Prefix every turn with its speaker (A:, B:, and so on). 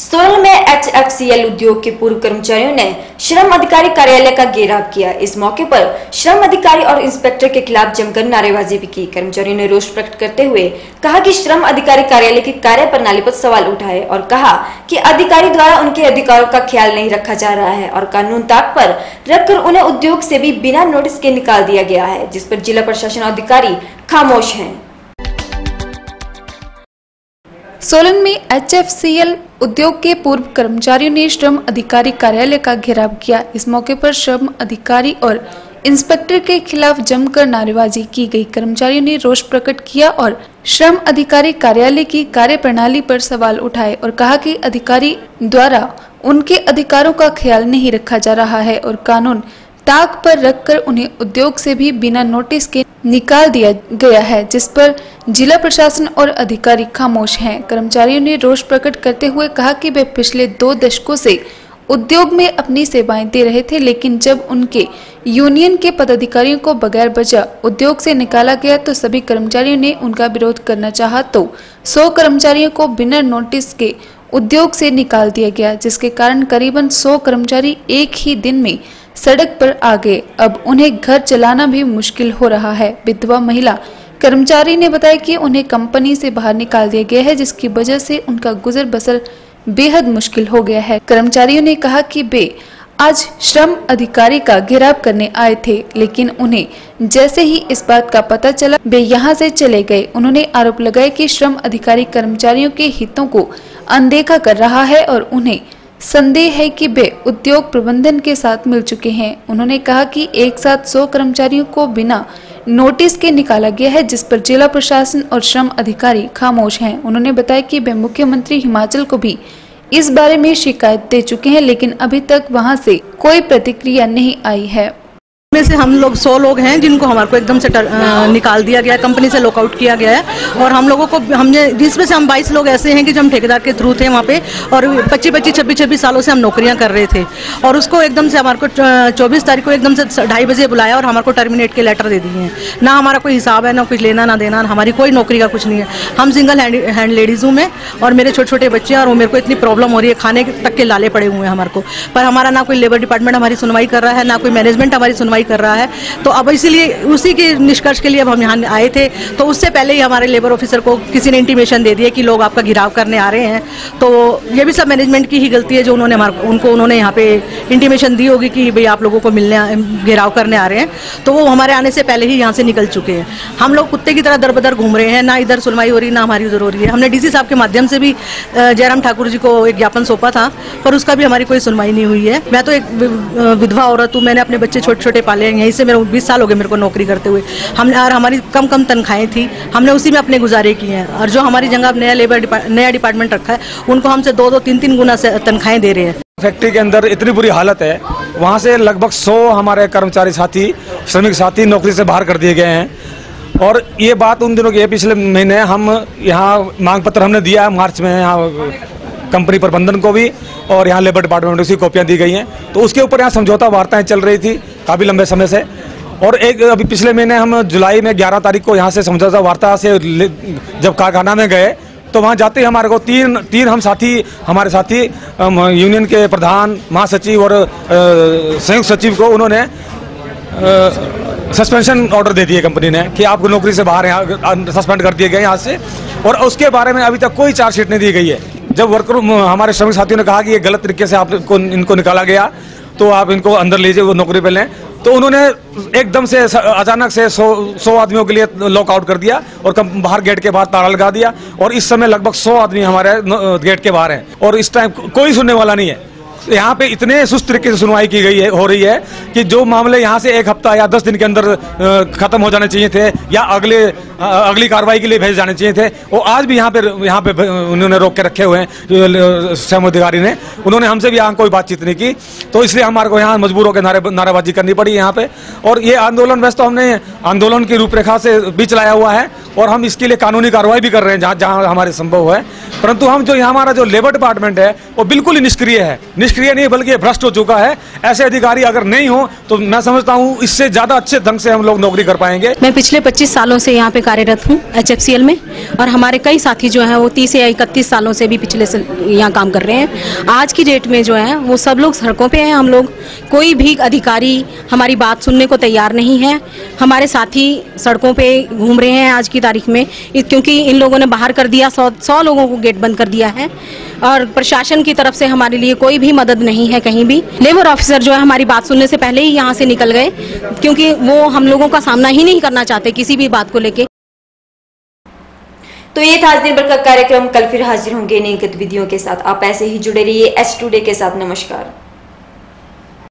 A: सोलन में H F C L उद्योग के पूर्व कर्मचारियों ने श्रम अधिकारी कार्यालय का घेराव किया। इस मौके पर श्रम अधिकारी और इंस्पेक्टर के खिलाफ जमकर नारेबाजी भी की। कर्मचारियों ने रोष प्रकट करते हुए कहा कि श्रम अधिकारी कार्यालय की कार्य प्रणाली पर सवाल उठाए और कहा कि अधिकारी द्वारा उनके अधिकारों का ख्याल नहीं रखा जा रहा है और कानून ताक पर रखकर उन्हें उद्योग से भी बिना नोटिस के निकाल दिया गया है, जिस पर जिला प्रशासन अधिकारी खामोश हैं।
B: सोलन में एचएफसीएल उद्योग के पूर्व कर्मचारियों ने श्रम अधिकारी कार्यालय का घेराव किया। इस मौके पर श्रम अधिकारी और इंस्पेक्टर के खिलाफ जमकर नारेबाजी की गई। कर्मचारियों ने रोष प्रकट किया और श्रम अधिकारी कार्यालय की कार्य प्रणाली पर सवाल उठाए और कहा कि अधिकारी द्वारा उनके अधिकारों का ख्याल नहीं रखा जा रहा है और कानून ताक पर रखकर उन्हें उद्योग से भी बिना नोटिस के निकाल दिया गया है, जिस पर जिला प्रशासन और अधिकारी खामोश हैं। कर्मचारियों ने रोष प्रकट करते हुए कहा कि वे पिछले दो दशकों से उद्योग में अपनी सेवाएँ दे रहे थे, लेकिन जब उनके यूनियन के पदाधिकारियों को बगैर वजह उद्योग से निकाला गया तो सभी कर्मचारियों ने उनका विरोध करना चाहा तो 100 कर्मचारियों को बिना नोटिस के उद्योग से निकाल दिया गया, जिसके कारण करीबन 100 कर्मचारी एक ही दिन में सड़क पर आ गए। अब उन्हें घर चलाना भी मुश्किल हो रहा है। विधवा महिला कर्मचारी ने बताया कि उन्हें कंपनी से बाहर निकाल दिया गया है, जिसकी वजह से उनका गुजर बसर बेहद मुश्किल हो गया है। कर्मचारियों ने कहा कि वे आज श्रम अधिकारी का घेराव करने आए थे, लेकिन उन्हें जैसे ही इस बात का पता चला, वे यहाँ से चले गए। उन्होंने आरोप लगाया कि श्रम अधिकारी कर्मचारियों के हितों को अनदेखा कर रहा है और उन्हें संदेह है कि वे उद्योग प्रबंधन के साथ मिल चुके हैं। उन्होंने कहा कि एक साथ सौ कर्मचारियों को बिना नोटिस के निकाला गया है, जिस पर जिला प्रशासन और श्रम अधिकारी खामोश हैं। उन्होंने बताया कि वे मुख्यमंत्री हिमाचल को भी इस बारे में शिकायत दे चुके हैं, लेकिन अभी तक वहाँ से कोई प्रतिक्रिया नहीं आई है।
C: में से हम लोग सौ लोग हैं जिनको हमारे को एकदम से टर, आ, निकाल दिया गया कंपनी से लॉकआउट किया गया है। और हम लोगों को हमने जिसमें से हम 22 लोग ऐसे हैं कि जो हम ठेकेदार के थ्रू थे वहाँ पे और पच्चीस पच्चीस छब्बीस छब्बीस सालों से हम नौकरियाँ कर रहे थे। और उसको एकदम से हमारे को चौबीस तारीख को एकदम से ढाई बजे बुलाया और हमारे को टर्मिनेट के लेटर दे दिए हैं। ना हमारा कोई हिसाब है ना कुछ लेना ना देना हमारी कोई नौकरी का कुछ नहीं है। हम सिंगल हैंड लेडीज़ हूँ मैं और मेरे छोटे छोटे बच्चे हैं और मेरे को इतनी प्रॉब्लम हो रही है खाने तक के लाले पड़े हुए हैं हमारे को। पर हमारा ना कोई लेबर डिपार्टमेंट हमारी सुनवाई कर रहा है ना कोई मैनेजमेंट हमारी सुनवाई कर रहा है। तो अब इसीलिए उसी के निष्कर्ष के लिए अब हम यहाँ आए थे। तो उससे पहले ही हमारे लेबर ऑफिसर को किसी ने इंटीमेशन दे दिया कि लोग आपका घिराव करने आ रहे हैं। तो ये भी सब मैनेजमेंट की ही गलती है जो उन्होंने हमारे उनको उन्होंने यहाँ पे इंटीमेशन दी होगी कि भाई आप लोगों को मिलने घेराव करने आ रहे हैं। तो वो हमारे आने से पहले ही यहाँ से निकल चुके हैं। हम लोग कुत्ते की तरह दर बदर घूम रहे हैं। ना इधर सुनवाई हो रही, ना हमारी उधर हो रही है। हमने डीसी साहब के माध्यम से भी जयराम ठाकुर जी को एक ज्ञापन सौंपा था, पर उसका भी हमारी कोई सुनवाई नहीं हुई है। मैं तो एक विधवा औरत हूँ। मैंने अपने बच्चे छोटे छोटे पाले हैं यहीं से मेरे बीस साल हो गए मेरे को नौकरी करते हुए। हमने और हमारी कम कम तनख्वाहें थी, हमने उसी में अपने गुजारे किए हैं। और जो हमारी जगह नया लेबर नया डिपार्टमेंट रखा है, उनको हमसे दो दो, तीन तीन गुना से तनख्वाहें दे रहे हैं।
D: फैक्ट्री के अंदर इतनी बुरी हालत है, वहाँ से लगभग सौ हमारे कर्मचारी साथी, श्रमिक साथी नौकरी से बाहर कर दिए गए हैं। और ये बात उन दिनों की है पिछले महीने हम यहाँ मांग पत्र हमने दिया है, मार्च में यहाँ कंपनी प्रबंधन को भी और यहाँ लेबर डिपार्टमेंट को उसकी कॉपियाँ दी गई हैं। तो उसके ऊपर यहाँ समझौता वार्ताएँ चल रही थी काफ़ी लंबे समय से। और एक अभी पिछले महीने हम जुलाई में 11 तारीख को यहाँ से समझौता वार्ता से जब कारखाना में गए तो वहाँ जाते ही हमारे को तीन तीन हम साथी, हमारे साथी यूनियन के प्रधान, महासचिव और संयुक्त सचिव को उन्होंने सस्पेंशन ऑर्डर दे दिए कंपनी ने कि आपको नौकरी से बाहर यहाँ सस्पेंड कर दिए गए यहाँ से। और उसके बारे में अभी तक कोई चार्जशीट नहीं दी गई है। जब वर्कर हमारे श्रमिक साथियों ने कहा कि ये गलत तरीके से आपको इनको निकाला गया तो आप इनको अंदर लीजिए, वो नौकरी पे लें। तो उन्होंने एकदम से अचानक से सौ सौ आदमियों के लिए लॉकआउट कर दिया और बाहर गेट के बाहर ताला लगा दिया। और इस समय लगभग सौ आदमी हमारे गेट के बाहर हैं। और इस टाइम कोई सुनने वाला नहीं है। यहाँ पे इतने सुस्त तरीके से सुनवाई की गई है, हो रही है कि जो मामले यहाँ से एक हफ़्ता या दस दिन के अंदर खत्म हो जाने चाहिए थे या अगले अगली कार्रवाई के लिए भेज जाने चाहिए थे, वो आज भी यहाँ पे यहाँ पे उन्होंने रोक के रखे हुए हैं स्वयं अधिकारी ने। उन्होंने हमसे भी यहाँ कोई बातचीत नहीं की तो इसलिए हमारे को यहाँ मजबूर होकर नारे, नारेबाजी करनी पड़ी यहाँ पे। और ये आंदोलन, वैसे तो हमने आंदोलन की रूपरेखा से भी चलाया हुआ है, और हम इसके लिए कानूनी कार्रवाई भी कर रहे हैं, जहाँ जहाँ हमारे संभव है। परंतु हम जो, यहाँ हमारा जो लेबर डिपार्टमेंट है, वो बिल्कुल ही निष्क्रिय है। निष्क्रिय नहीं, बल्कि भ्रष्ट हो चुका है। ऐसे अधिकारी अगर नहीं हो तो मैं समझता हूँ इससे ज़्यादा अच्छे ढंग से हम लोग नौकरी कर पाएँगे।
E: मैं पिछले 25 सालों से यहाँ पे कार्यरत हूँ एच में, और हमारे कई साथी जो है, वो 30 या इकतीस सालों से भी पिछले यहाँ काम कर रहे हैं। आज की डेट में जो है, वो सब लोग सड़कों पे हैं हम लोग। कोई भी अधिकारी हमारी बात सुनने को तैयार नहीं है। हमारे साथी सड़कों पे घूम रहे हैं आज की तारीख में। क्योंकि इन लोगों ने बाहर कर दिया, सौ सौ लोगों को गेट बंद कर दिया है। और प्रशासन की तरफ़ से हमारे लिए कोई भी मदद नहीं है कहीं भी। लेबर ऑफिसर जो है हमारी बात सुनने से पहले ही यहाँ से निकल गए, क्योंकि वो हम लोगों का सामना ही नहीं करना चाहते किसी भी बात को लेके।
A: तो ये था आज दिन भर का कार्यक्रम, कल फिर हाजिर होंगे नई गतिविधियों के साथ। आप ऐसे ही जुड़े रहिए एस टूडे के साथ। नमस्कार।